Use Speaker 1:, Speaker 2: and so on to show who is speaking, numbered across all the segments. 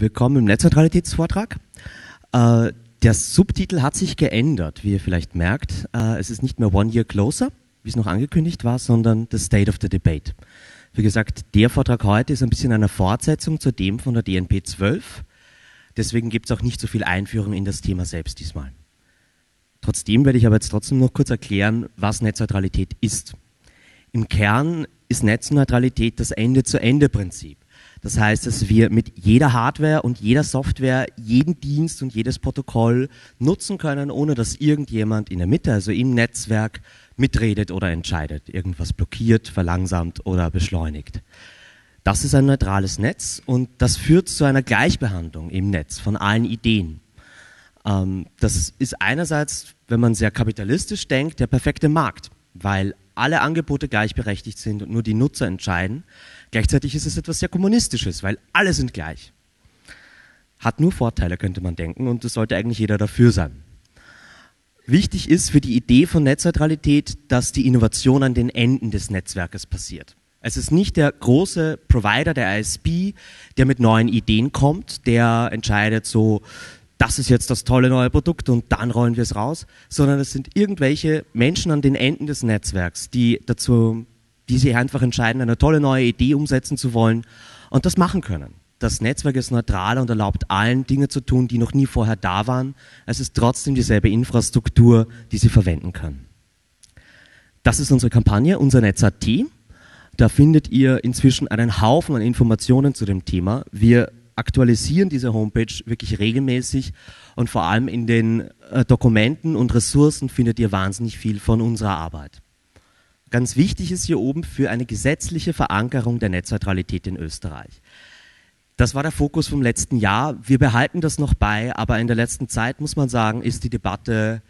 Speaker 1: Willkommen im Netzneutralitätsvortrag. Äh, der Subtitel hat sich geändert, wie ihr vielleicht merkt. Äh, es ist nicht mehr One Year Closer, wie es noch angekündigt war, sondern The State of the Debate. Wie gesagt, der Vortrag heute ist ein bisschen eine Fortsetzung zu dem von der DNP 12. Deswegen gibt es auch nicht so viel Einführung in das Thema selbst diesmal. Trotzdem werde ich aber jetzt trotzdem noch kurz erklären, was Netzneutralität ist. Im Kern ist Netzneutralität das Ende-zu-Ende-Prinzip. Das heißt, dass wir mit jeder Hardware und jeder Software jeden Dienst und jedes Protokoll nutzen können, ohne dass irgendjemand in der Mitte, also im Netzwerk, mitredet oder entscheidet, irgendwas blockiert, verlangsamt oder beschleunigt. Das ist ein neutrales Netz und das führt zu einer Gleichbehandlung im Netz von allen Ideen. Ähm, das ist einerseits, wenn man sehr kapitalistisch denkt, der perfekte Markt, weil alle Angebote gleichberechtigt sind und nur die Nutzer entscheiden. Gleichzeitig ist es etwas sehr Kommunistisches, weil alle sind gleich. Hat nur Vorteile, könnte man denken, und es sollte eigentlich jeder dafür sein. Wichtig ist für die Idee von Netzneutralität, dass die Innovation an den Enden des Netzwerkes passiert. Es ist nicht der große Provider, der ISP, der mit neuen Ideen kommt, der entscheidet so, das ist jetzt das tolle neue Produkt und dann rollen wir es raus, sondern es sind irgendwelche Menschen an den Enden des Netzwerks, die dazu, die sich einfach entscheiden, eine tolle neue Idee umsetzen zu wollen und das machen können. Das Netzwerk ist neutral und erlaubt allen Dinge zu tun, die noch nie vorher da waren. Es ist trotzdem dieselbe Infrastruktur, die sie verwenden können. Das ist unsere Kampagne, unser Netz.at. Da findet ihr inzwischen einen Haufen an Informationen zu dem Thema. Wir aktualisieren diese Homepage wirklich regelmäßig und vor allem in den äh, Dokumenten und Ressourcen findet ihr wahnsinnig viel von unserer Arbeit. Ganz wichtig ist hier oben für eine gesetzliche Verankerung der Netzneutralität in Österreich. Das war der Fokus vom letzten Jahr. Wir behalten das noch bei, aber in der letzten Zeit muss man sagen, ist die Debatte,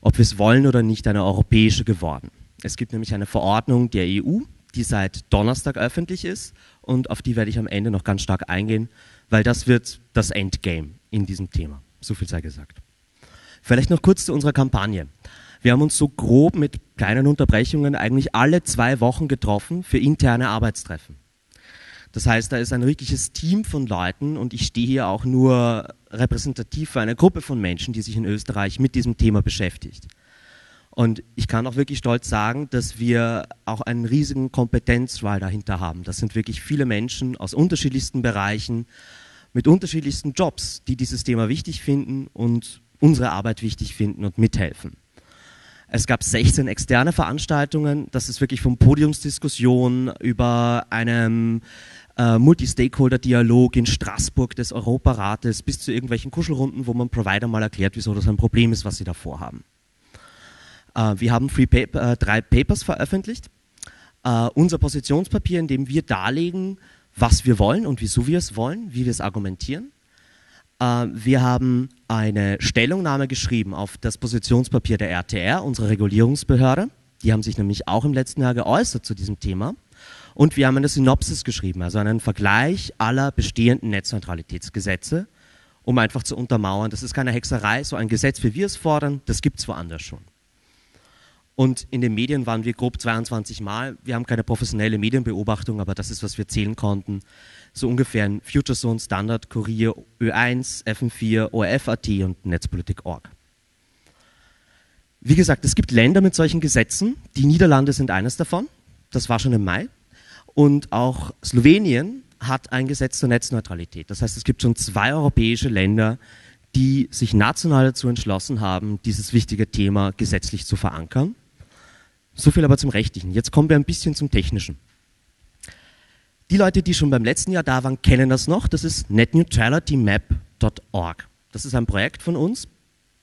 Speaker 1: ob wir es wollen oder nicht, eine europäische geworden. Es gibt nämlich eine Verordnung der EU, die seit Donnerstag öffentlich ist und auf die werde ich am Ende noch ganz stark eingehen, weil das wird das Endgame in diesem Thema. So viel sei gesagt. Vielleicht noch kurz zu unserer Kampagne. Wir haben uns so grob mit kleinen Unterbrechungen eigentlich alle zwei Wochen getroffen für interne Arbeitstreffen. Das heißt, da ist ein wirkliches Team von Leuten und ich stehe hier auch nur repräsentativ für eine Gruppe von Menschen, die sich in Österreich mit diesem Thema beschäftigt. Und ich kann auch wirklich stolz sagen, dass wir auch einen riesigen Kompetenzwahl dahinter haben. Das sind wirklich viele Menschen aus unterschiedlichsten Bereichen, mit unterschiedlichsten Jobs, die dieses Thema wichtig finden und unsere Arbeit wichtig finden und mithelfen. Es gab 16 externe Veranstaltungen. Das ist wirklich von Podiumsdiskussionen über einem äh, Multi-Stakeholder-Dialog in Straßburg des Europarates bis zu irgendwelchen Kuschelrunden, wo man Provider mal erklärt, wieso das ein Problem ist, was sie da vorhaben. Äh, wir haben Paper, äh, drei Papers veröffentlicht. Äh, unser Positionspapier, in dem wir darlegen, was wir wollen und wieso wir es wollen, wie wir es argumentieren. Äh, wir haben eine Stellungnahme geschrieben auf das Positionspapier der RTR, unserer Regulierungsbehörde. Die haben sich nämlich auch im letzten Jahr geäußert zu diesem Thema. Und wir haben eine Synopsis geschrieben, also einen Vergleich aller bestehenden Netzneutralitätsgesetze, um einfach zu untermauern, das ist keine Hexerei, so ein Gesetz, wie wir es fordern, das gibt es woanders schon. Und in den Medien waren wir grob 22 Mal. Wir haben keine professionelle Medienbeobachtung, aber das ist, was wir zählen konnten. So ungefähr in FutureZone, Standard, Kurier, Ö1, FM4, ORF.at und Netzpolitik.org. Wie gesagt, es gibt Länder mit solchen Gesetzen. Die Niederlande sind eines davon. Das war schon im Mai. Und auch Slowenien hat ein Gesetz zur Netzneutralität. Das heißt, es gibt schon zwei europäische Länder, die sich national dazu entschlossen haben, dieses wichtige Thema gesetzlich zu verankern. So viel aber zum Rechtlichen. Jetzt kommen wir ein bisschen zum Technischen. Die Leute, die schon beim letzten Jahr da waren, kennen das noch. Das ist netneutralitymap.org. Das ist ein Projekt von uns,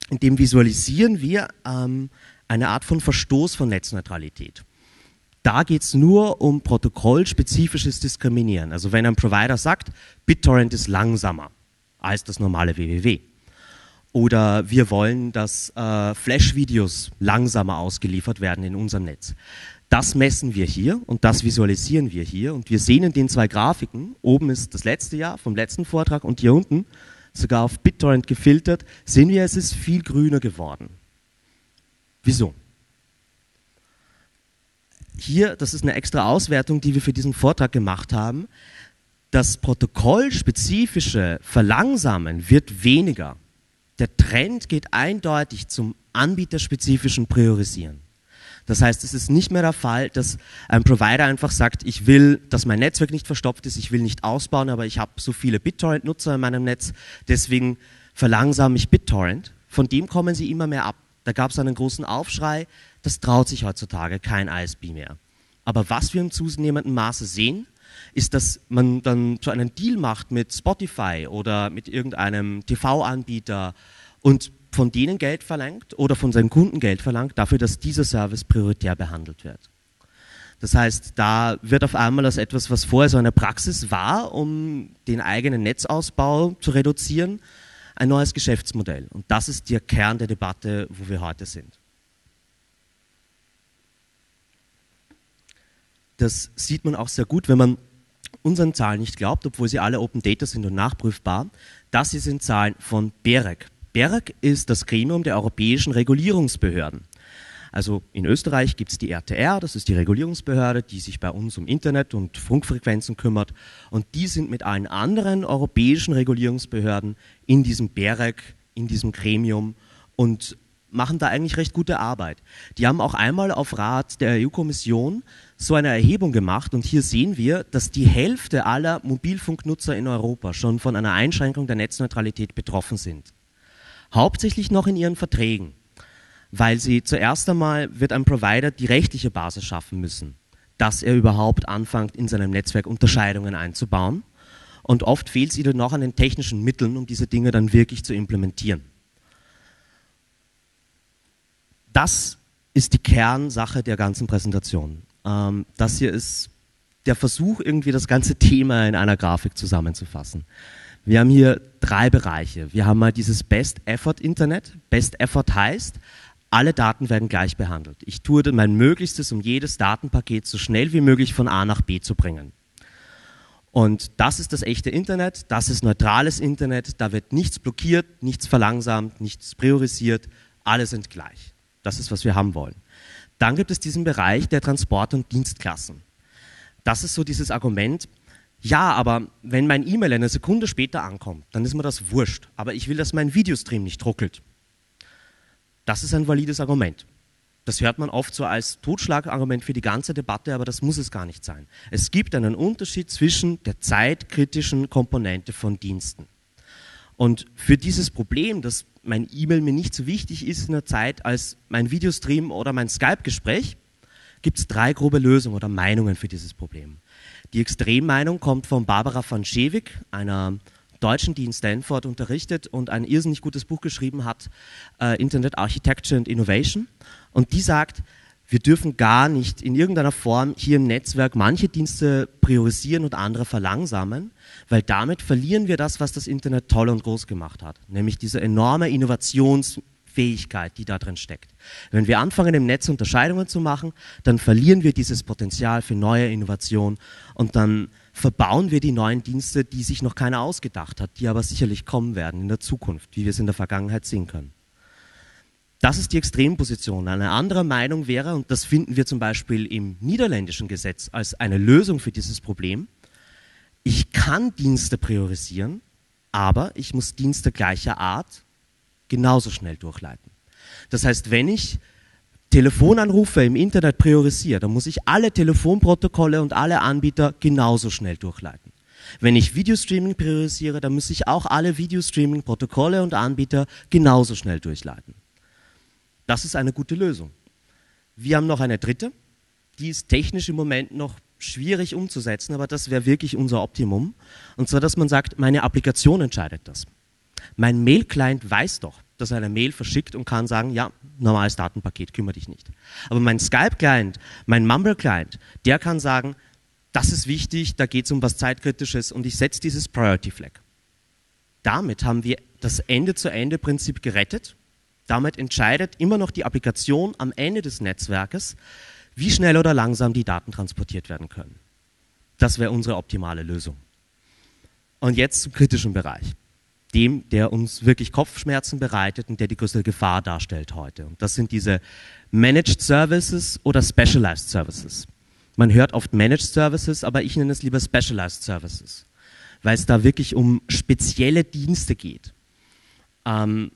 Speaker 1: in dem visualisieren wir ähm, eine Art von Verstoß von Netzneutralität. Da geht es nur um protokollspezifisches Diskriminieren. Also wenn ein Provider sagt, BitTorrent ist langsamer als das normale www oder wir wollen, dass äh, Flash-Videos langsamer ausgeliefert werden in unserem Netz. Das messen wir hier und das visualisieren wir hier. Und wir sehen in den zwei Grafiken, oben ist das letzte Jahr vom letzten Vortrag und hier unten, sogar auf BitTorrent gefiltert, sehen wir, es ist viel grüner geworden. Wieso? Hier, das ist eine extra Auswertung, die wir für diesen Vortrag gemacht haben. Das protokollspezifische Verlangsamen wird weniger. Der Trend geht eindeutig zum anbieterspezifischen Priorisieren. Das heißt, es ist nicht mehr der Fall, dass ein Provider einfach sagt, ich will, dass mein Netzwerk nicht verstopft ist, ich will nicht ausbauen, aber ich habe so viele BitTorrent-Nutzer in meinem Netz, deswegen verlangsame ich BitTorrent. Von dem kommen sie immer mehr ab. Da gab es einen großen Aufschrei, das traut sich heutzutage kein ISP mehr. Aber was wir im zunehmenden Maße sehen, ist, dass man dann so einen Deal macht mit Spotify oder mit irgendeinem TV-Anbieter und von denen Geld verlangt oder von seinen Kunden Geld verlangt dafür, dass dieser Service prioritär behandelt wird. Das heißt, da wird auf einmal das etwas, was vorher so eine Praxis war, um den eigenen Netzausbau zu reduzieren, ein neues Geschäftsmodell. Und das ist der Kern der Debatte, wo wir heute sind. Das sieht man auch sehr gut, wenn man unseren Zahlen nicht glaubt, obwohl sie alle Open Data sind und nachprüfbar. Das hier sind Zahlen von BEREC. BEREC ist das Gremium der europäischen Regulierungsbehörden. Also in Österreich gibt es die RTR, das ist die Regulierungsbehörde, die sich bei uns um Internet und Funkfrequenzen kümmert. Und die sind mit allen anderen europäischen Regulierungsbehörden in diesem BEREC, in diesem Gremium und machen da eigentlich recht gute Arbeit. Die haben auch einmal auf Rat der EU-Kommission so eine Erhebung gemacht und hier sehen wir, dass die Hälfte aller Mobilfunknutzer in Europa schon von einer Einschränkung der Netzneutralität betroffen sind. Hauptsächlich noch in ihren Verträgen, weil sie zuerst einmal wird ein Provider die rechtliche Basis schaffen müssen, dass er überhaupt anfängt, in seinem Netzwerk Unterscheidungen einzubauen. Und oft fehlt es ihnen noch an den technischen Mitteln, um diese Dinge dann wirklich zu implementieren. Das ist die Kernsache der ganzen Präsentation. Ähm, das hier ist der Versuch, irgendwie das ganze Thema in einer Grafik zusammenzufassen. Wir haben hier drei Bereiche. Wir haben mal dieses Best Effort Internet. Best Effort heißt, alle Daten werden gleich behandelt. Ich tue mein Möglichstes, um jedes Datenpaket so schnell wie möglich von A nach B zu bringen. Und das ist das echte Internet, das ist neutrales Internet, da wird nichts blockiert, nichts verlangsamt, nichts priorisiert, alle sind gleich. Das ist, was wir haben wollen. Dann gibt es diesen Bereich der Transport- und Dienstklassen. Das ist so dieses Argument, ja, aber wenn mein E-Mail eine Sekunde später ankommt, dann ist mir das wurscht. Aber ich will, dass mein Videostream nicht ruckelt. Das ist ein valides Argument. Das hört man oft so als Totschlagargument für die ganze Debatte, aber das muss es gar nicht sein. Es gibt einen Unterschied zwischen der zeitkritischen Komponente von Diensten. Und für dieses Problem, dass mein E-Mail mir nicht so wichtig ist in der Zeit als mein Videostream oder mein Skype-Gespräch, gibt es drei grobe Lösungen oder Meinungen für dieses Problem. Die Extremmeinung kommt von Barbara von Schewig, einer Deutschen, die in Stanford unterrichtet und ein irrsinnig gutes Buch geschrieben hat, äh, Internet Architecture and Innovation. Und die sagt, wir dürfen gar nicht in irgendeiner Form hier im Netzwerk manche Dienste priorisieren und andere verlangsamen, weil damit verlieren wir das, was das Internet toll und groß gemacht hat, nämlich diese enorme Innovationsfähigkeit, die da drin steckt. Wenn wir anfangen, im Netz Unterscheidungen zu machen, dann verlieren wir dieses Potenzial für neue Innovation und dann verbauen wir die neuen Dienste, die sich noch keiner ausgedacht hat, die aber sicherlich kommen werden in der Zukunft, wie wir es in der Vergangenheit sehen können. Das ist die Extremposition. Eine andere Meinung wäre, und das finden wir zum Beispiel im niederländischen Gesetz als eine Lösung für dieses Problem, ich kann Dienste priorisieren, aber ich muss Dienste gleicher Art genauso schnell durchleiten. Das heißt, wenn ich Telefonanrufe im Internet priorisiere, dann muss ich alle Telefonprotokolle und alle Anbieter genauso schnell durchleiten. Wenn ich Videostreaming priorisiere, dann muss ich auch alle Videostreaming-Protokolle und Anbieter genauso schnell durchleiten. Das ist eine gute Lösung. Wir haben noch eine dritte, die ist technisch im Moment noch schwierig umzusetzen, aber das wäre wirklich unser Optimum. Und zwar, dass man sagt, meine Applikation entscheidet das. Mein Mail-Client weiß doch, dass er eine Mail verschickt und kann sagen, ja, normales Datenpaket, kümmere dich nicht. Aber mein Skype-Client, mein Mumble-Client, der kann sagen, das ist wichtig, da geht es um was Zeitkritisches und ich setze dieses Priority Flag. Damit haben wir das Ende-zu-Ende-Prinzip gerettet damit entscheidet immer noch die Applikation am Ende des Netzwerkes, wie schnell oder langsam die Daten transportiert werden können. Das wäre unsere optimale Lösung. Und jetzt zum kritischen Bereich, dem, der uns wirklich Kopfschmerzen bereitet und der die größte Gefahr darstellt heute. Und das sind diese Managed Services oder Specialized Services. Man hört oft Managed Services, aber ich nenne es lieber Specialized Services. weil es da wirklich um spezielle Dienste geht. Ähm,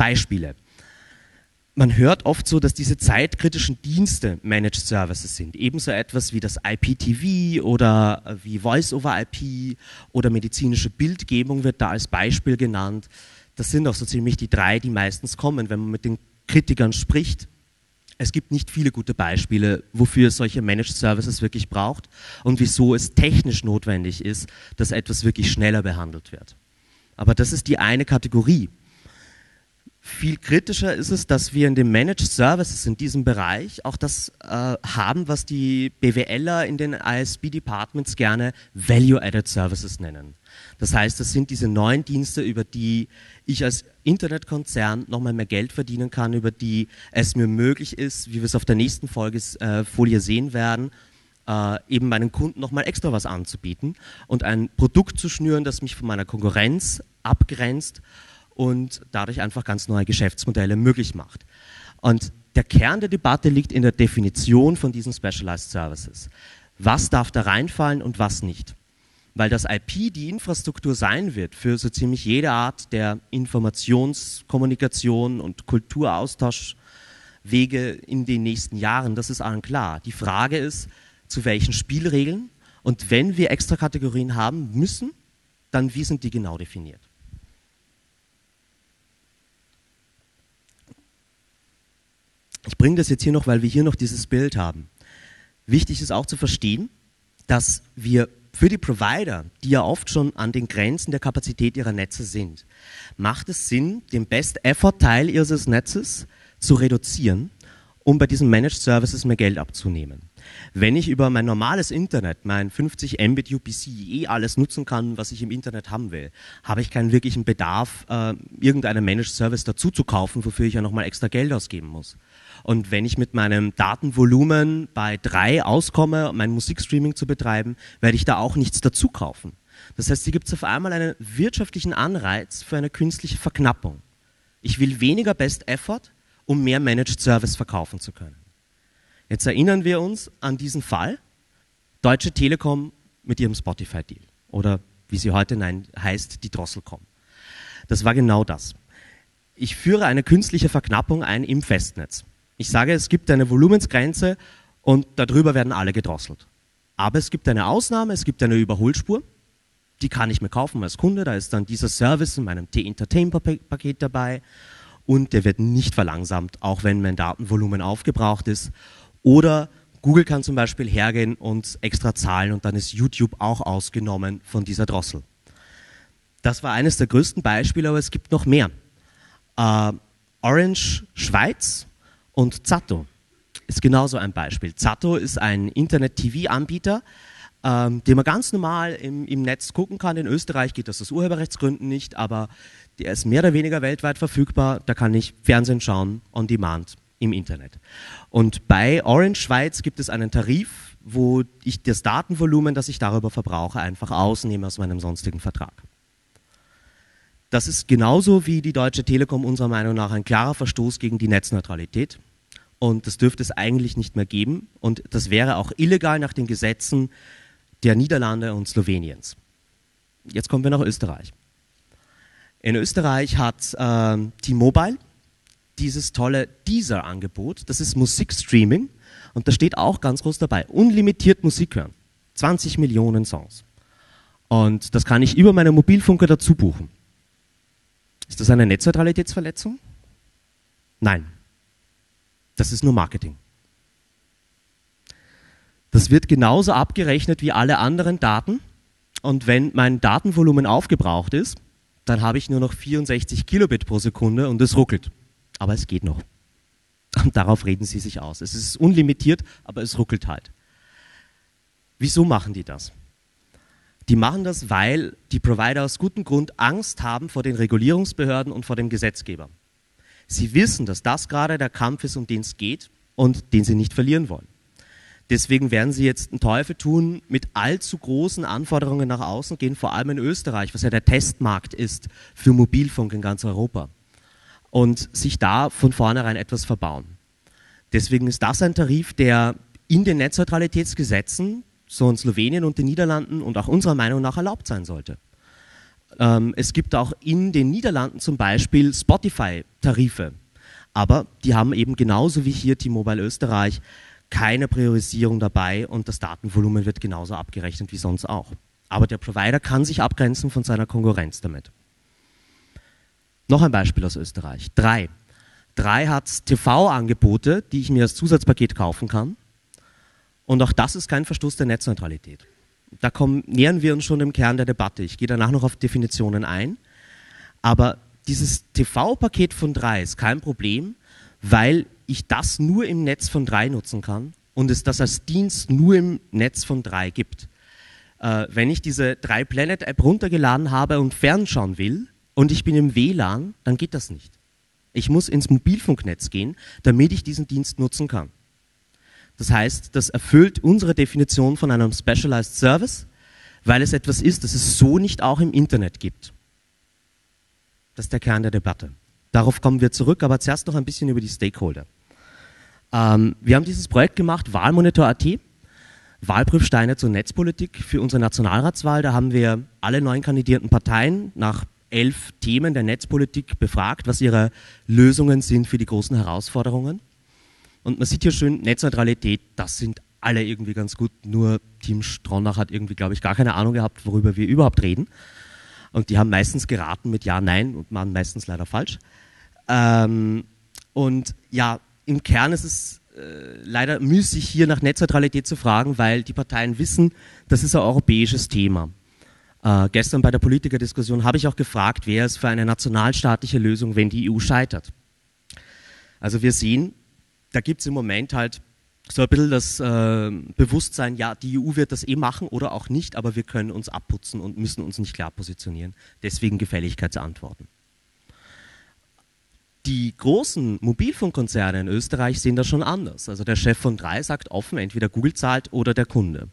Speaker 1: Beispiele. Man hört oft so, dass diese zeitkritischen Dienste Managed Services sind. Ebenso etwas wie das IPTV oder äh, wie Voice-over-IP oder medizinische Bildgebung wird da als Beispiel genannt. Das sind auch so ziemlich die drei, die meistens kommen, wenn man mit den Kritikern spricht. Es gibt nicht viele gute Beispiele, wofür es solche Managed Services wirklich braucht und wieso es technisch notwendig ist, dass etwas wirklich schneller behandelt wird. Aber das ist die eine Kategorie. Viel kritischer ist es, dass wir in den Managed Services in diesem Bereich auch das äh, haben, was die BWLer in den ISB-Departments gerne Value-Added Services nennen. Das heißt, das sind diese neuen Dienste, über die ich als Internetkonzern nochmal mehr Geld verdienen kann, über die es mir möglich ist, wie wir es auf der nächsten Folge, äh, Folie sehen werden, äh, eben meinen Kunden nochmal extra was anzubieten und ein Produkt zu schnüren, das mich von meiner Konkurrenz abgrenzt und dadurch einfach ganz neue Geschäftsmodelle möglich macht. Und der Kern der Debatte liegt in der Definition von diesen Specialized Services. Was darf da reinfallen und was nicht? Weil das IP die Infrastruktur sein wird für so ziemlich jede Art der Informationskommunikation und Kulturaustauschwege in den nächsten Jahren, das ist allen klar. Die Frage ist, zu welchen Spielregeln und wenn wir extra Kategorien haben müssen, dann wie sind die genau definiert? Ich bringe das jetzt hier noch, weil wir hier noch dieses Bild haben. Wichtig ist auch zu verstehen, dass wir für die Provider, die ja oft schon an den Grenzen der Kapazität ihrer Netze sind, macht es Sinn, den Best-Effort-Teil ihres Netzes zu reduzieren, um bei diesen Managed Services mehr Geld abzunehmen. Wenn ich über mein normales Internet, mein 50 Mbit UPC eh alles nutzen kann, was ich im Internet haben will, habe ich keinen wirklichen Bedarf, äh, irgendeinen Managed Service dazu zu kaufen, wofür ich ja nochmal extra Geld ausgeben muss. Und wenn ich mit meinem Datenvolumen bei drei auskomme, mein Musikstreaming zu betreiben, werde ich da auch nichts dazu kaufen. Das heißt, hier gibt es auf einmal einen wirtschaftlichen Anreiz für eine künstliche Verknappung. Ich will weniger Best Effort, um mehr Managed Service verkaufen zu können. Jetzt erinnern wir uns an diesen Fall. Deutsche Telekom mit ihrem Spotify-Deal. Oder wie sie heute nein, heißt, die Drosselcom. Das war genau das. Ich führe eine künstliche Verknappung ein im Festnetz. Ich sage, es gibt eine Volumensgrenze und darüber werden alle gedrosselt. Aber es gibt eine Ausnahme, es gibt eine Überholspur, die kann ich mir kaufen als Kunde, da ist dann dieser Service in meinem T-Entertain-Paket dabei und der wird nicht verlangsamt, auch wenn mein Datenvolumen aufgebraucht ist. Oder Google kann zum Beispiel hergehen und extra zahlen und dann ist YouTube auch ausgenommen von dieser Drossel. Das war eines der größten Beispiele, aber es gibt noch mehr. Äh, Orange Schweiz und Zato ist genauso ein Beispiel. Zato ist ein Internet-TV-Anbieter, ähm, den man ganz normal im, im, Netz gucken kann. In Österreich geht das aus Urheberrechtsgründen nicht, aber der ist mehr oder weniger weltweit verfügbar. Da kann ich Fernsehen schauen, on demand im Internet. Und bei Orange Schweiz gibt es einen Tarif, wo ich das Datenvolumen, das ich darüber verbrauche, einfach ausnehme aus meinem sonstigen Vertrag. Das ist genauso wie die Deutsche Telekom unserer Meinung nach ein klarer Verstoß gegen die Netzneutralität. Und das dürfte es eigentlich nicht mehr geben. Und das wäre auch illegal nach den Gesetzen der Niederlande und Sloweniens. Jetzt kommen wir nach Österreich. In Österreich hat äh, T-Mobile dieses tolle Deezer-Angebot. Das ist Musikstreaming. Und da steht auch ganz groß dabei, unlimitiert Musik hören. 20 Millionen Songs. Und das kann ich über meine Mobilfunker dazu buchen. Ist das eine Netzneutralitätsverletzung? Nein. Das ist nur Marketing. Das wird genauso abgerechnet wie alle anderen Daten. Und wenn mein Datenvolumen aufgebraucht ist, dann habe ich nur noch 64 Kilobit pro Sekunde und es ruckelt. Aber es geht noch. Und darauf reden sie sich aus. Es ist unlimitiert, aber es ruckelt halt. Wieso machen die das? Die machen das, weil die Provider aus gutem Grund Angst haben vor den Regulierungsbehörden und vor dem Gesetzgeber. Sie wissen, dass das gerade der Kampf ist, um den es geht und den sie nicht verlieren wollen. Deswegen werden sie jetzt einen Teufel tun, mit allzu großen Anforderungen nach außen gehen, vor allem in Österreich, was ja der Testmarkt ist für Mobilfunk in ganz Europa. Und sich da von vornherein etwas verbauen. Deswegen ist das ein Tarif, der in den Netzneutralitätsgesetzen so in Slowenien und den Niederlanden und auch unserer Meinung nach erlaubt sein sollte. Ähm, es gibt auch in den Niederlanden zum Beispiel Spotify-Tarife, aber die haben eben genauso wie hier T-Mobile Österreich keine Priorisierung dabei und das Datenvolumen wird genauso abgerechnet wie sonst auch. Aber der Provider kann sich abgrenzen von seiner Konkurrenz damit. Noch ein Beispiel aus Österreich. Drei. Drei hat TV-Angebote, die ich mir als Zusatzpaket kaufen kann. Und auch das ist kein Verstoß der Netzneutralität. Da kommen, nähern wir uns schon dem Kern der Debatte. Ich gehe danach noch auf Definitionen ein. Aber dieses TV-Paket von drei ist kein Problem, weil ich das nur im Netz von drei nutzen kann und es das als Dienst nur im Netz von drei gibt. Äh, wenn ich diese drei Planet App runtergeladen habe und fernschauen will und ich bin im WLAN, dann geht das nicht. Ich muss ins Mobilfunknetz gehen, damit ich diesen Dienst nutzen kann. Das heißt, das erfüllt unsere Definition von einem Specialized Service, weil es etwas ist, das es so nicht auch im Internet gibt. Das ist der Kern der Debatte. Darauf kommen wir zurück, aber zuerst noch ein bisschen über die Stakeholder. Ähm, wir haben dieses Projekt gemacht, Wahlmonitor.at, Wahlprüfsteine zur Netzpolitik für unsere Nationalratswahl. Da haben wir alle neun kandidierten Parteien nach elf Themen der Netzpolitik befragt, was ihre Lösungen sind für die großen Herausforderungen. Und man sieht hier schön, Netzneutralität, das sind alle irgendwie ganz gut, nur Team Stronach hat irgendwie, glaube ich, gar keine Ahnung gehabt, worüber wir überhaupt reden. Und die haben meistens geraten mit Ja, Nein und waren meistens leider falsch. Ähm, und ja, im Kern ist es äh, leider müßig, hier nach Netzneutralität zu fragen, weil die Parteien wissen, das ist ein europäisches Thema. Äh, gestern bei der Politikerdiskussion habe ich auch gefragt, wer ist für eine nationalstaatliche Lösung, wenn die EU scheitert. Also wir sehen, da gibt es im Moment halt so ein bisschen das äh, Bewusstsein, ja, die EU wird das eh machen oder auch nicht, aber wir können uns abputzen und müssen uns nicht klar positionieren. Deswegen Gefälligkeitsantworten. Die großen Mobilfunkkonzerne in Österreich sehen das schon anders. Also der Chef von drei sagt offen, entweder Google zahlt oder der Kunde.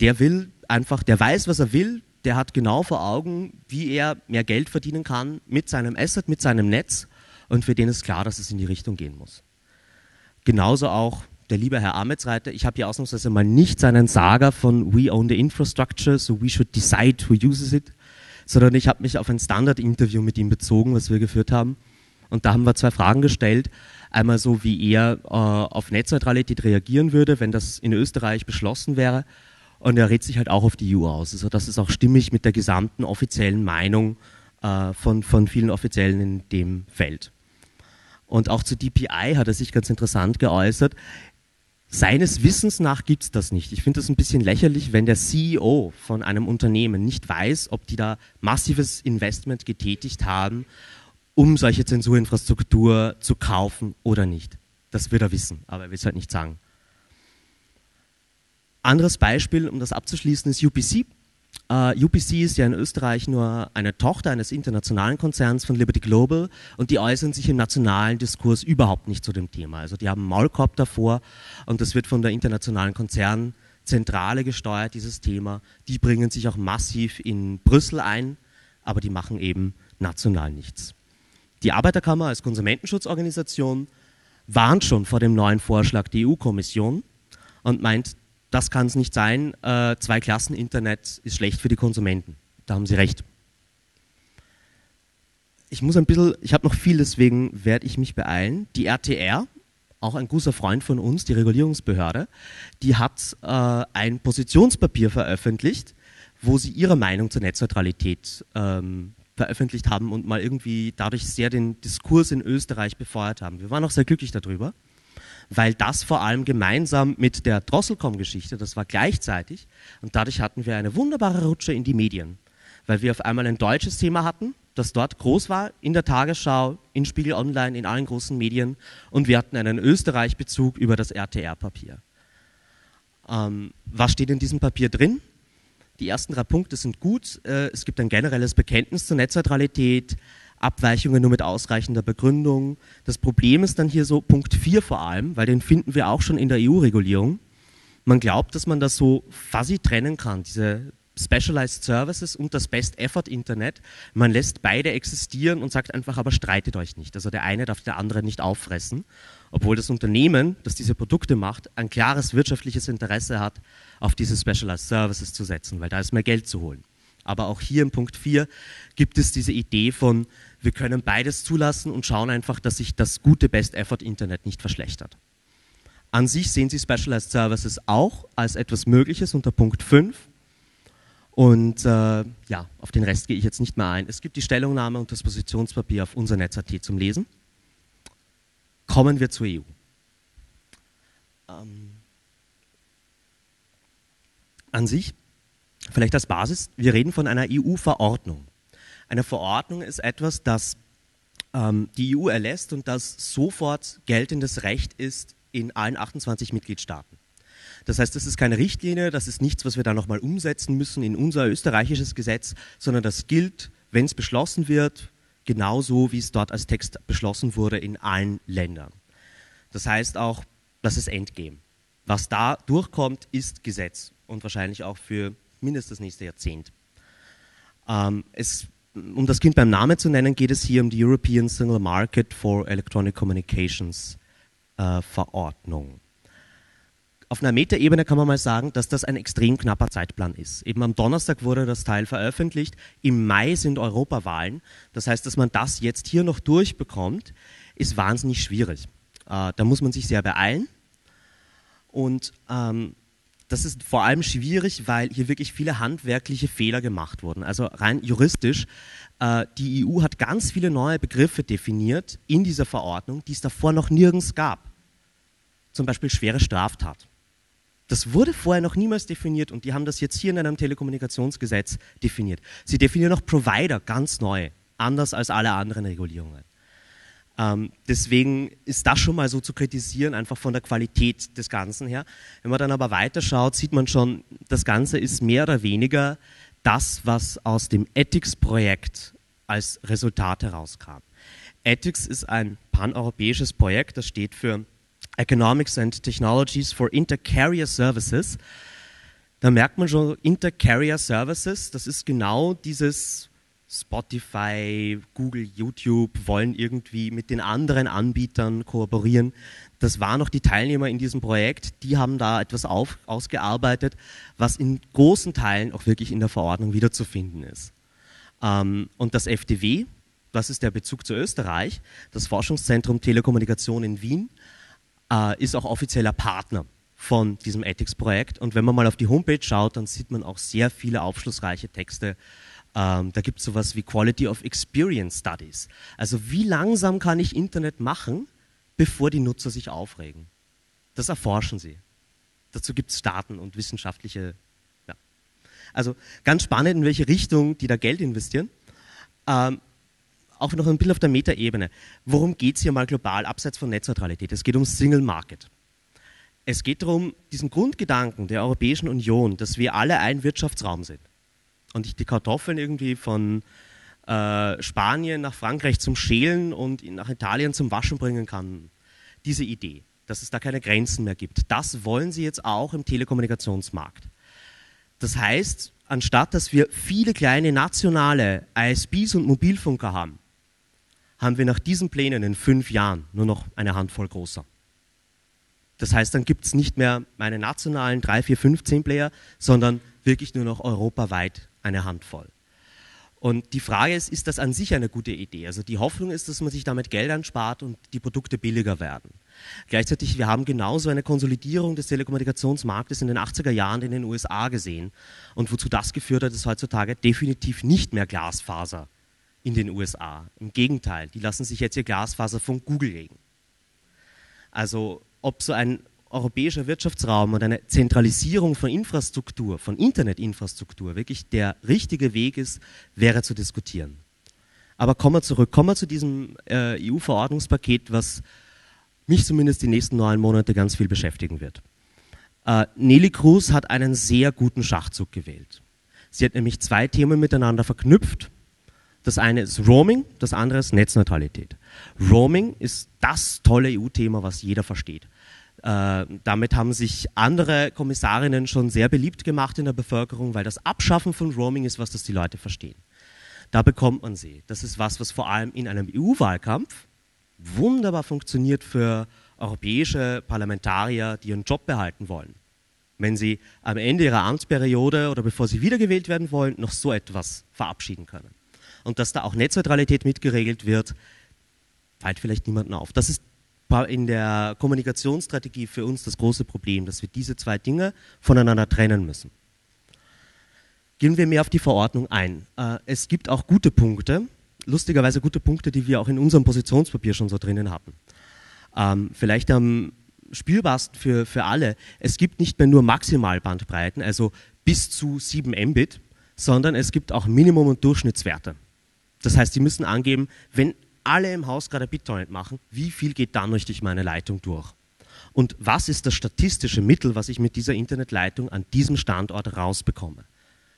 Speaker 1: Der will einfach, der weiß, was er will, der hat genau vor Augen, wie er mehr Geld verdienen kann mit seinem Asset, mit seinem Netz und für den ist klar, dass es in die Richtung gehen muss. Genauso auch der liebe Herr Ametsreiter, ich habe hier ausnahmsweise mal nicht seinen Saga von We own the infrastructure, so we should decide who uses it, sondern ich habe mich auf ein Standard-Interview mit ihm bezogen, was wir geführt haben. Und da haben wir zwei Fragen gestellt. Einmal so, wie er äh, auf Netzneutralität reagieren würde, wenn das in Österreich beschlossen wäre. Und er rät sich halt auch auf die EU aus. Also das ist auch stimmig mit der gesamten offiziellen Meinung äh, von, von vielen Offiziellen in dem Feld. Und auch zu DPI hat er sich ganz interessant geäußert. Seines Wissens nach gibt es das nicht. Ich finde das ein bisschen lächerlich, wenn der CEO von einem Unternehmen nicht weiß, ob die da massives Investment getätigt haben, um solche Zensurinfrastruktur zu kaufen oder nicht. Das wird er wissen, aber er will es halt nicht sagen. Anderes Beispiel, um das abzuschließen, ist UPC. Uh, äh, UPC ist ja in Österreich nur eine Tochter eines internationalen Konzerns von Liberty Global und die äußern sich im nationalen Diskurs überhaupt nicht zu dem Thema. Also die haben Maulkorb davor und das wird von der internationalen Konzernzentrale gesteuert, dieses Thema. Die bringen sich auch massiv in Brüssel ein, aber die machen eben national nichts. Die Arbeiterkammer als Konsumentenschutzorganisation warnt schon vor dem neuen Vorschlag der EU-Kommission und meint, das kann es nicht sein, äh, zwei Klassen Internet ist schlecht für die Konsumenten. Da haben Sie recht. Ich muss ein bisschen, ich habe noch viel, deswegen werde ich mich beeilen. Die RTR, auch ein guter Freund von uns, die Regulierungsbehörde, die hat äh, ein Positionspapier veröffentlicht, wo sie ihre Meinung zur Netzneutralität ähm, veröffentlicht haben und mal irgendwie dadurch sehr den Diskurs in Österreich befeuert haben. Wir waren auch sehr glücklich darüber weil das vor allem gemeinsam mit der Drosselcom-Geschichte, das war gleichzeitig, und dadurch hatten wir eine wunderbare Rutsche in die Medien, weil wir auf einmal ein deutsches Thema hatten, das dort groß war, in der Tagesschau, in Spiegel Online, in allen großen Medien, und wir hatten einen Österreich-Bezug über das RTR-Papier. Ähm, was steht in diesem Papier drin? Die ersten drei Punkte sind gut. Äh, es gibt ein generelles Bekenntnis zur Netzneutralität, Abweichungen nur mit ausreichender Begründung. Das Problem ist dann hier so Punkt 4 vor allem, weil den finden wir auch schon in der EU-Regulierung. Man glaubt, dass man das so fuzzy trennen kann, diese Specialized Services und das Best Effort Internet. Man lässt beide existieren und sagt einfach, aber streitet euch nicht. Also der eine darf der andere nicht auffressen, obwohl das Unternehmen, das diese Produkte macht, ein klares wirtschaftliches Interesse hat, auf diese Specialized Services zu setzen, weil da ist mehr Geld zu holen. Aber auch hier im Punkt 4 gibt es diese Idee von, wir können beides zulassen und schauen einfach, dass sich das gute Best Effort Internet nicht verschlechtert. An sich sehen Sie Specialized Services auch als etwas Mögliches unter Punkt 5 und äh, ja, auf den Rest gehe ich jetzt nicht mehr ein. Es gibt die Stellungnahme und das Positionspapier auf unser Netz.at zum Lesen. Kommen wir zur EU. Ähm, an sich, vielleicht als Basis, wir reden von einer EU-Verordnung. Eine Verordnung ist etwas, das ähm, die EU erlässt und das sofort geltendes Recht ist in allen 28 Mitgliedstaaten. Das heißt, das ist keine Richtlinie, das ist nichts, was wir da nochmal umsetzen müssen in unser österreichisches Gesetz, sondern das gilt, wenn es beschlossen wird, genauso wie es dort als Text beschlossen wurde in allen Ländern. Das heißt auch, das ist Endgame. Was da durchkommt, ist Gesetz und wahrscheinlich auch für mindestens das nächste Jahrzehnt. Ähm, es, um das Kind beim Namen zu nennen, geht es hier um die European Single Market for Electronic Communications äh, Verordnung auf einer Metaebene kann man mal sagen, dass das ein extrem knapper Zeitplan ist. Eben am Donnerstag wurde das Teil veröffentlicht. Im Mai sind Europawahlen. Das heißt, dass man das jetzt hier noch durchbekommt, ist wahnsinnig schwierig. Äh, da muss man sich sehr beeilen. Und ähm, das ist vor allem schwierig, weil hier wirklich viele handwerkliche Fehler gemacht wurden. Also rein juristisch, äh, die EU hat ganz viele neue Begriffe definiert in dieser Verordnung, die es davor noch nirgends gab. Zum Beispiel schwere Straftat. Das wurde vorher noch niemals definiert und die haben das jetzt hier in einem Telekommunikationsgesetz definiert. Sie definieren auch Provider ganz neu, anders als alle anderen Regulierungen. Ähm, deswegen ist das schon mal so zu kritisieren, einfach von der Qualität des Ganzen her. Wenn man dann aber weiterschaut, sieht man schon, das Ganze ist mehr oder weniger das, was aus dem Ethics-Projekt als Resultat herauskam. Ethics ist ein paneuropäisches Projekt, das steht für Economics and Technologies for Intercarrier Services. Da merkt man schon, Intercarrier Services, das ist genau dieses Spotify, Google, YouTube wollen irgendwie mit den anderen Anbietern kooperieren. Das waren noch die Teilnehmer in diesem Projekt, die haben da etwas auf, ausgearbeitet, was in großen Teilen auch wirklich in der Verordnung wiederzufinden ist. Ähm, und das FDW, das ist der Bezug zu Österreich, das Forschungszentrum Telekommunikation in Wien, äh, ist auch offizieller Partner von diesem Ethics-Projekt. Und wenn man mal auf die Homepage schaut, dann sieht man auch sehr viele aufschlussreiche Texte. Ähm, da gibt es sowas wie Quality of Experience Studies. Also wie langsam kann ich Internet machen, bevor die Nutzer sich aufregen? Das erforschen sie. Dazu gibt es Staaten und wissenschaftliche. Ja. Also ganz spannend, in welche Richtung die da Geld investieren. Ähm, auch noch ein bisschen auf der Metaebene. Worum geht es hier mal global, abseits von Netzneutralität? Es geht um Single Market. Es geht darum, diesen Grundgedanken der Europäischen Union, dass wir alle ein Wirtschaftsraum sind und ich die Kartoffeln irgendwie von äh, Spanien nach Frankreich zum Schälen und nach Italien zum Waschen bringen kann. Diese Idee, dass es da keine Grenzen mehr gibt, das wollen sie jetzt auch im Telekommunikationsmarkt. Das heißt, anstatt dass wir viele kleine nationale ISPs und Mobilfunker haben, haben wir nach diesen Plänen in fünf Jahren nur noch eine Handvoll großer. Das heißt, dann gibt es nicht mehr meine nationalen 3, 4, 5, 10 Player, sondern wirklich nur noch europaweit eine Handvoll. Und die Frage ist, ist das an sich eine gute Idee? Also die Hoffnung ist, dass man sich damit Geld anspart und die Produkte billiger werden. Gleichzeitig, wir haben genauso eine Konsolidierung des Telekommunikationsmarktes in den 80er Jahren in den USA gesehen und wozu das geführt hat, ist heutzutage definitiv nicht mehr Glasfaser in den USA. Im Gegenteil, die lassen sich jetzt ihr Glasfaser von Google legen. Also ob so ein europäischer Wirtschaftsraum und eine Zentralisierung von Infrastruktur, von Internetinfrastruktur wirklich der richtige Weg ist, wäre zu diskutieren. Aber kommen wir zurück, kommen wir zu diesem äh, EU-Verordnungspaket, was mich zumindest die nächsten neun Monate ganz viel beschäftigen wird. Äh, Nelly Cruz hat einen sehr guten Schachzug gewählt. Sie hat nämlich zwei Themen miteinander verknüpft das eine ist Roaming, das andere ist Netzneutralität. Roaming ist das tolle EU-Thema, was jeder versteht. Äh, damit haben sich andere Kommissarinnen schon sehr beliebt gemacht in der Bevölkerung, weil das Abschaffen von Roaming ist, was das die Leute verstehen. Da bekommt man sie. Das ist was, was vor allem in einem EU-Wahlkampf wunderbar funktioniert für europäische Parlamentarier, die ihren Job behalten wollen. Wenn sie am Ende ihrer Amtsperiode oder bevor sie wiedergewählt werden wollen, noch so etwas verabschieden können. Und dass da auch Netzneutralität mitgeregelt wird, fällt vielleicht niemandem auf. Das ist in der Kommunikationsstrategie für uns das große Problem, dass wir diese zwei Dinge voneinander trennen müssen. Gehen wir mehr auf die Verordnung ein. Äh, es gibt auch gute Punkte, lustigerweise gute Punkte, die wir auch in unserem Positionspapier schon so drinnen hatten. Ähm, vielleicht am spürbarsten für, für alle, es gibt nicht mehr nur Maximalbandbreiten, also bis zu 7 Mbit, sondern es gibt auch Minimum- und Durchschnittswerte. Das heißt, Sie müssen angeben, wenn alle im Haus gerade BitTorrent machen, wie viel geht dann durch meine Leitung durch? Und was ist das statistische Mittel, was ich mit dieser Internetleitung an diesem Standort rausbekomme?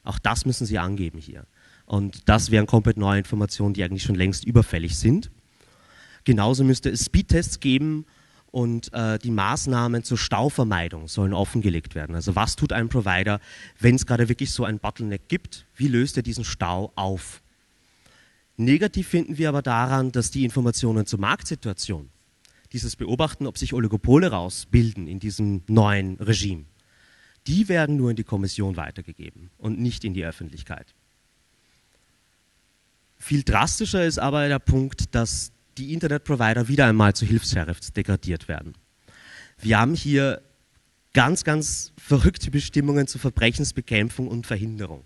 Speaker 1: Auch das müssen Sie angeben hier. Und das wären komplett neue Informationen, die eigentlich schon längst überfällig sind. Genauso müsste es Speedtests geben und äh, die Maßnahmen zur Stauvermeidung sollen offengelegt werden. Also was tut ein Provider, wenn es gerade wirklich so ein Bottleneck gibt? Wie löst er diesen Stau auf? Negativ finden wir aber daran, dass die Informationen zur Marktsituation, dieses Beobachten, ob sich Oligopole rausbilden in diesem neuen Regime, die werden nur in die Kommission weitergegeben und nicht in die Öffentlichkeit. Viel drastischer ist aber der Punkt, dass die Internetprovider wieder einmal zu Hilfs-Sheriffs degradiert werden. Wir haben hier ganz, ganz verrückte Bestimmungen zur Verbrechensbekämpfung und Verhinderung.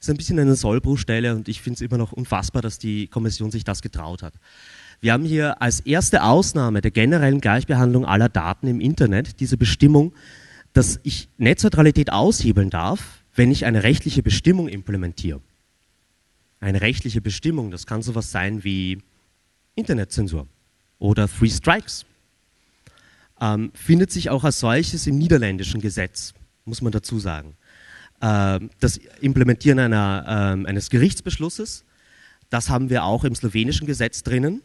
Speaker 1: Ist ein bisschen eine Sollbruchstelle und ich finde es immer noch unfassbar, dass die Kommission sich das getraut hat. Wir haben hier als erste Ausnahme der generellen Gleichbehandlung aller Daten im Internet diese Bestimmung, dass ich Netzneutralität aushebeln darf, wenn ich eine rechtliche Bestimmung implementiere eine rechtliche Bestimmung. Das kann sowas sein wie Internetzensur oder Three Strikes. Ähm, findet sich auch als solches im niederländischen Gesetz, muss man dazu sagen. Ähm, das Implementieren einer, ähm, eines Gerichtsbeschlusses, das haben wir auch im slowenischen Gesetz drinnen,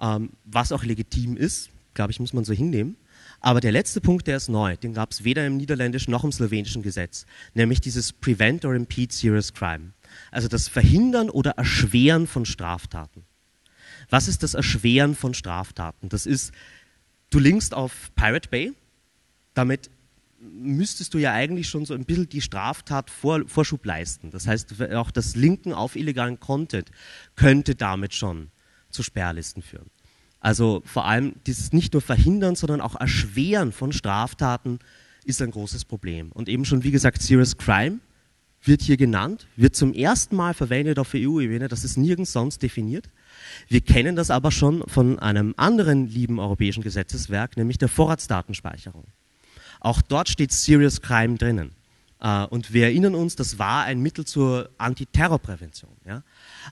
Speaker 1: ähm, was auch legitim ist, glaube ich, muss man so hinnehmen. Aber der letzte Punkt, der ist neu, den gab es weder im niederländischen noch im slowenischen Gesetz, nämlich dieses Prevent or Impede Serious Crime also das Verhindern oder Erschweren von Straftaten. Was ist das Erschweren von Straftaten? Das ist, du linkst auf Pirate Bay, damit müsstest du ja eigentlich schon so ein bisschen die Straftat vor, Vorschub leisten. Das heißt, auch das Linken auf illegalen Content könnte damit schon zu Sperrlisten führen. Also vor allem dieses nicht nur Verhindern, sondern auch Erschweren von Straftaten ist ein großes Problem. Und eben schon, wie gesagt, Serious Crime wird hier genannt, wird zum ersten Mal verwendet auf EU-Ebene, das ist nirgends sonst definiert. Wir kennen das aber schon von einem anderen lieben europäischen Gesetzeswerk, nämlich der Vorratsdatenspeicherung. Auch dort steht Serious Crime drinnen. Äh, und wir erinnern uns, das war ein Mittel zur Antiterrorprävention. Ja?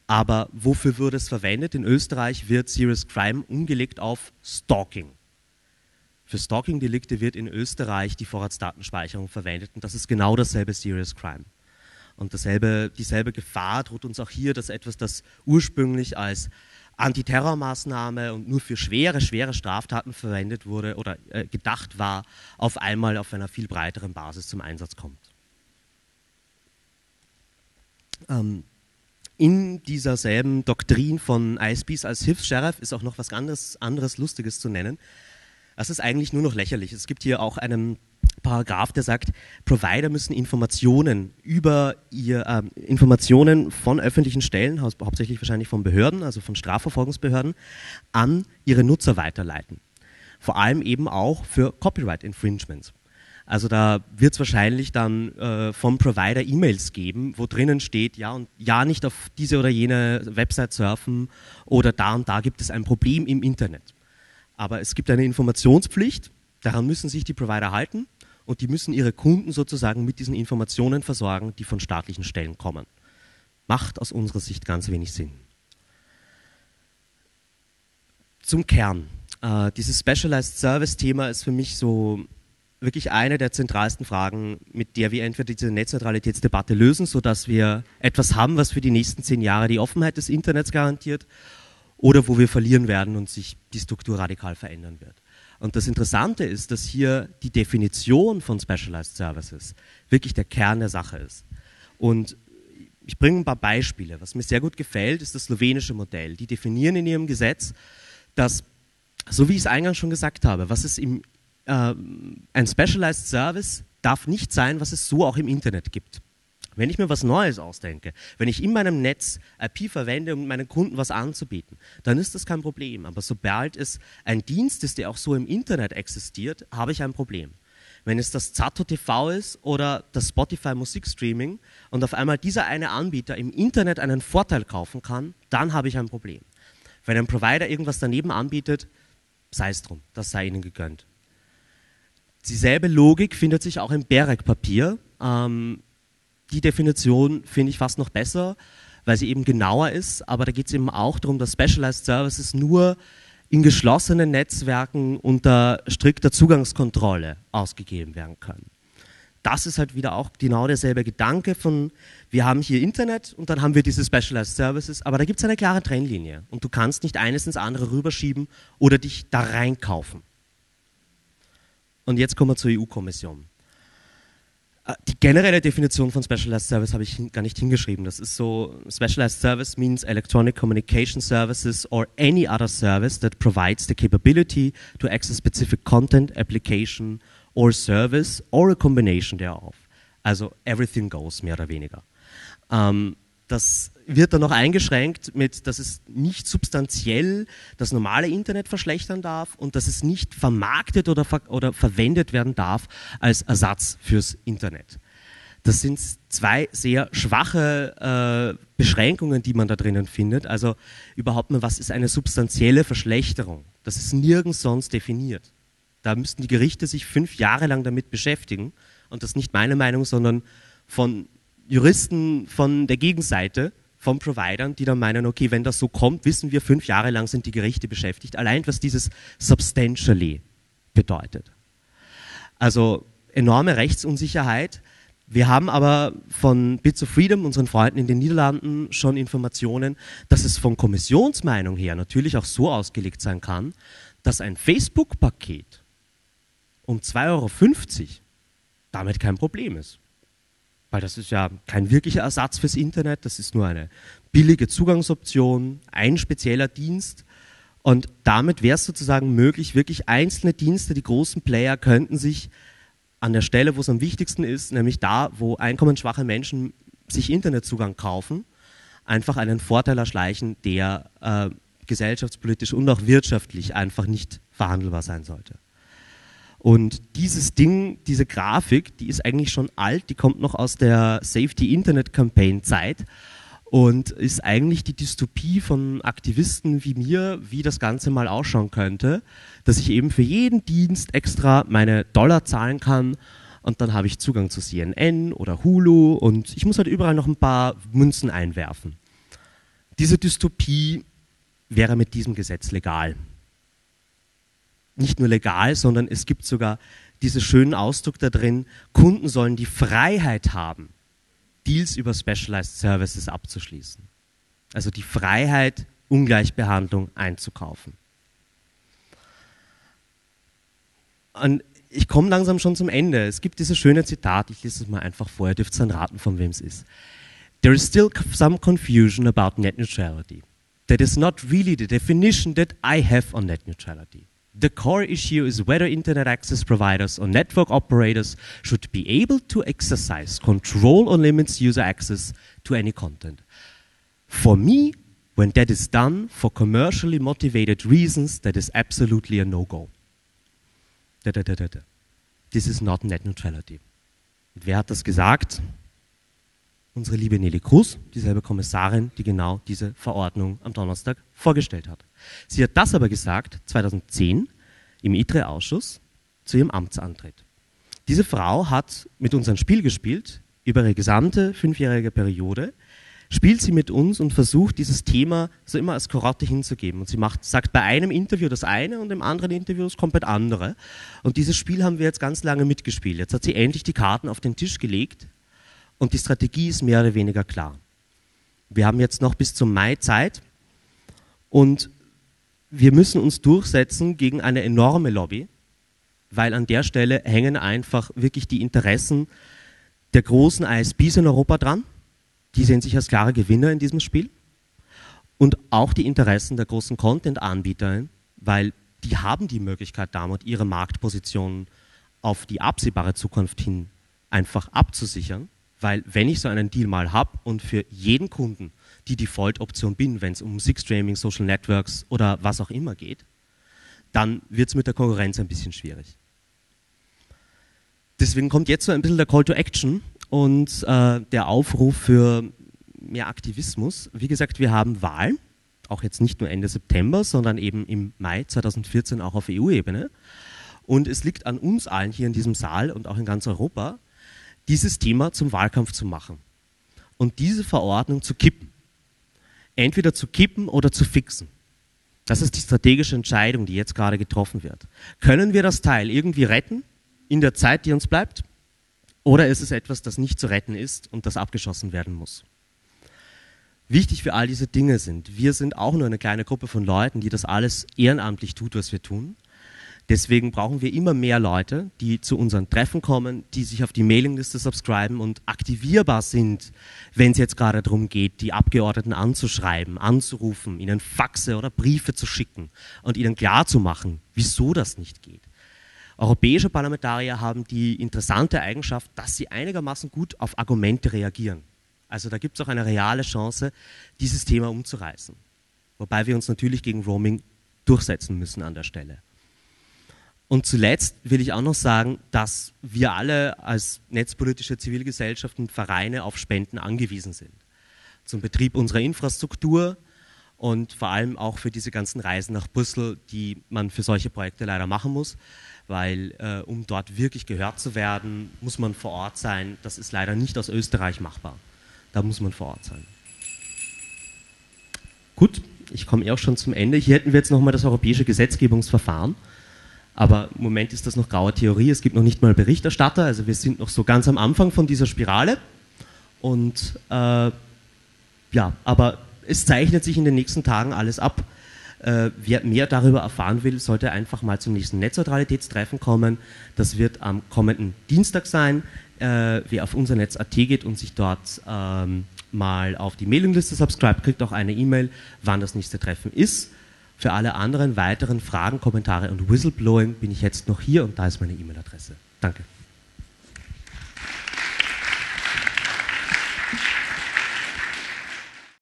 Speaker 1: Aber wofür wird es verwendet? In Österreich wird Serious Crime umgelegt auf Stalking. Für Stalking-Delikte wird in Österreich die Vorratsdatenspeicherung verwendet und das ist genau dasselbe Serious Crime. Und dasselbe, dieselbe Gefahr droht uns auch hier, dass etwas, das ursprünglich als Antiterrormaßnahme und nur für schwere, schwere Straftaten verwendet wurde oder äh, gedacht war, auf einmal auf einer viel breiteren Basis zum Einsatz kommt. Ähm, in dieser selben Doktrin von ISPs als Hilfs-Sheriff ist auch noch was anderes, anderes Lustiges zu nennen. Das ist eigentlich nur noch lächerlich. Es gibt hier auch einen Paragraph, der sagt, Provider müssen Informationen über ihr äh, Informationen von öffentlichen Stellen, hau hauptsächlich wahrscheinlich von Behörden, also von Strafverfolgungsbehörden, an ihre Nutzer weiterleiten. Vor allem eben auch für Copyright Infringements. Also da wird es wahrscheinlich dann äh, vom Provider E-Mails geben, wo drinnen steht, ja und ja nicht auf diese oder jene Website surfen oder da und da gibt es ein Problem im Internet. Aber es gibt eine Informationspflicht, daran müssen sich die Provider halten und die müssen ihre Kunden sozusagen mit diesen Informationen versorgen, die von staatlichen Stellen kommen. Macht aus unserer Sicht ganz wenig Sinn. Zum Kern. Äh, dieses Specialized Service Thema ist für mich so wirklich eine der zentralsten Fragen, mit der wir entweder diese Netzneutralitätsdebatte lösen, sodass wir etwas haben, was für die nächsten zehn Jahre die Offenheit des Internets garantiert, oder wo wir verlieren werden und sich die Struktur radikal verändern wird. Und das Interessante ist, dass hier die Definition von Specialized Services wirklich der Kern der Sache ist. Und ich bringe ein paar Beispiele. Was mir sehr gut gefällt, ist das slowenische Modell. Die definieren in ihrem Gesetz, dass, so wie ich es eingangs schon gesagt habe, was es im, äh, ein Specialized Service darf nicht sein, was es so auch im Internet gibt. Wenn ich mir was Neues ausdenke, wenn ich in meinem Netz IP verwende, um meinen Kunden was anzubieten, dann ist das kein Problem. Aber sobald es ein Dienst ist, der auch so im Internet existiert, habe ich ein Problem. Wenn es das Zato TV ist oder das Spotify Musikstreaming und auf einmal dieser eine Anbieter im Internet einen Vorteil kaufen kann, dann habe ich ein Problem. Wenn ein Provider irgendwas daneben anbietet, sei es drum, das sei ihnen gegönnt. Dieselbe Logik findet sich auch im BEREC-Papier. Ähm, die Definition finde ich fast noch besser, weil sie eben genauer ist, aber da geht es eben auch darum, dass Specialized Services nur in geschlossenen Netzwerken unter strikter Zugangskontrolle ausgegeben werden können. Das ist halt wieder auch genau derselbe Gedanke von, wir haben hier Internet und dann haben wir diese Specialized Services, aber da gibt es eine klare Trennlinie und du kannst nicht eines ins andere rüberschieben oder dich da reinkaufen. Und jetzt kommen wir zur EU-Kommission. Äh, die generelle Definition von Specialized Service habe ich gar nicht hingeschrieben. Das ist so, Specialized Service means electronic communication services or any other service that provides the capability to access specific content, application or service or a combination thereof. Also everything goes, mehr oder weniger. Ähm, das wird dann noch eingeschränkt mit, dass es nicht substanziell das normale Internet verschlechtern darf und dass es nicht vermarktet oder, ver oder verwendet werden darf als Ersatz fürs Internet. Das sind zwei sehr schwache äh, Beschränkungen, die man da drinnen findet. Also überhaupt mal, was ist eine substanzielle Verschlechterung? Das ist nirgends sonst definiert. Da müssten die Gerichte sich fünf Jahre lang damit beschäftigen. Und das ist nicht meine Meinung, sondern von Juristen von der Gegenseite, von Providern, die dann meinen, okay, wenn das so kommt, wissen wir, fünf Jahre lang sind die Gerichte beschäftigt. Allein was dieses substantially bedeutet. Also enorme Rechtsunsicherheit. Wir haben aber von Bits of Freedom, unseren Freunden in den Niederlanden, schon Informationen, dass es von Kommissionsmeinung her natürlich auch so ausgelegt sein kann, dass ein Facebook-Paket um 2,50 Euro damit kein Problem ist weil das ist ja kein wirklicher Ersatz fürs Internet, das ist nur eine billige Zugangsoption, ein spezieller Dienst. Und damit wäre es sozusagen möglich, wirklich einzelne Dienste, die großen Player könnten sich an der Stelle, wo es am wichtigsten ist, nämlich da, wo einkommensschwache Menschen sich Internetzugang kaufen, einfach einen Vorteil erschleichen, der äh, gesellschaftspolitisch und auch wirtschaftlich einfach nicht verhandelbar sein sollte. Und dieses Ding, diese Grafik, die ist eigentlich schon alt, die kommt noch aus der Safety Internet Campaign Zeit und ist eigentlich die Dystopie von Aktivisten wie mir, wie das Ganze mal ausschauen könnte, dass ich eben für jeden Dienst extra meine Dollar zahlen kann und dann habe ich Zugang zu CNN oder Hulu und ich muss halt überall noch ein paar Münzen einwerfen. Diese Dystopie wäre mit diesem Gesetz legal nicht nur legal, sondern es gibt sogar diesen schönen Ausdruck da drin, Kunden sollen die Freiheit haben, Deals über Specialized Services abzuschließen. Also die Freiheit, Ungleichbehandlung einzukaufen. Und ich komme langsam schon zum Ende. Es gibt dieses schöne Zitat, ich lese es mal einfach vor, ihr dürft dann raten, von wem es ist. There is still some confusion about net neutrality. That is not really the definition that I have on net neutrality. The core issue is whether internet access providers or network operators should be able to exercise control or limits user access to any content. For me, when that is done for commercially motivated reasons, that is absolutely a no-go. This is not net neutrality. Wer hat das gesagt? Unsere liebe Nelly Cruz, dieselbe Kommissarin, die genau diese Verordnung am Donnerstag vorgestellt hat. Sie hat das aber gesagt 2010 im ITRE-Ausschuss zu ihrem Amtsantritt. Diese Frau hat mit uns ein Spiel gespielt über ihre gesamte fünfjährige Periode, spielt sie mit uns und versucht, dieses Thema so immer als Karotte hinzugeben. Und sie macht, sagt bei einem Interview das eine und im anderen Interview das komplett andere. Und dieses Spiel haben wir jetzt ganz lange mitgespielt. Jetzt hat sie endlich die Karten auf den Tisch gelegt und die Strategie ist mehr oder weniger klar. Wir haben jetzt noch bis zum Mai Zeit und wir müssen uns durchsetzen gegen eine enorme Lobby, weil an der Stelle hängen einfach wirklich die Interessen der großen ISPs in Europa dran. Die sehen sich als klare Gewinner in diesem Spiel. Und auch die Interessen der großen Content-Anbieter, weil die haben die Möglichkeit damit, ihre Marktposition auf die absehbare Zukunft hin einfach abzusichern. Weil wenn ich so einen Deal mal habe und für jeden Kunden die Default-Option bin, wenn es um Musik-Streaming, Social Networks oder was auch immer geht, dann wird es mit der Konkurrenz ein bisschen schwierig. Deswegen kommt jetzt so ein bisschen der Call to Action und äh, der Aufruf für mehr Aktivismus. Wie gesagt, wir haben Wahlen, auch jetzt nicht nur Ende September, sondern eben im Mai 2014 auch auf EU-Ebene. Und es liegt an uns allen hier in diesem Saal und auch in ganz Europa, dieses Thema zum Wahlkampf zu machen und diese Verordnung zu kippen. Entweder zu kippen oder zu fixen. Das ist die strategische Entscheidung, die jetzt gerade getroffen wird. Können wir das Teil irgendwie retten in der Zeit, die uns bleibt? Oder ist es etwas, das nicht zu retten ist und das abgeschossen werden muss? Wichtig für all diese Dinge sind, wir sind auch nur eine kleine Gruppe von Leuten, die das alles ehrenamtlich tut, was wir tun. Deswegen brauchen wir immer mehr Leute, die zu unseren Treffen kommen, die sich auf die Mailingliste subscriben und aktivierbar sind, wenn es jetzt gerade darum geht, die Abgeordneten anzuschreiben, anzurufen, ihnen Faxe oder Briefe zu schicken und ihnen klarzumachen, wieso das nicht geht. Europäische Parlamentarier haben die interessante Eigenschaft, dass sie einigermaßen gut auf Argumente reagieren. Also da gibt es auch eine reale Chance, dieses Thema umzureißen. Wobei wir uns natürlich gegen Roaming durchsetzen müssen an der Stelle. Und zuletzt will ich auch noch sagen, dass wir alle als netzpolitische Zivilgesellschaft und Vereine auf Spenden angewiesen sind. Zum Betrieb unserer Infrastruktur und vor allem auch für diese ganzen Reisen nach Brüssel, die man für solche Projekte leider machen muss, weil äh, um dort wirklich gehört zu werden, muss man vor Ort sein. Das ist leider nicht aus Österreich machbar. Da muss man vor Ort sein. Gut, ich komme eh auch schon zum Ende. Hier hätten wir jetzt nochmal das europäische Gesetzgebungsverfahren. Aber im Moment ist das noch graue Theorie. Es gibt noch nicht mal Berichterstatter. Also wir sind noch so ganz am Anfang von dieser Spirale. Und äh, ja, aber es zeichnet sich in den nächsten Tagen alles ab. Äh, wer mehr darüber erfahren will, sollte einfach mal zum nächsten Netzneutralitätstreffen kommen. Das wird am kommenden Dienstag sein. Äh, wer auf unser Netz.at geht und sich dort ähm, mal auf die Mailingliste subscribt, kriegt auch eine E-Mail, wann das nächste Treffen ist. Für alle anderen weiteren Fragen, Kommentare und Whistleblowing bin ich jetzt noch hier und da ist meine E-Mail-Adresse. Danke.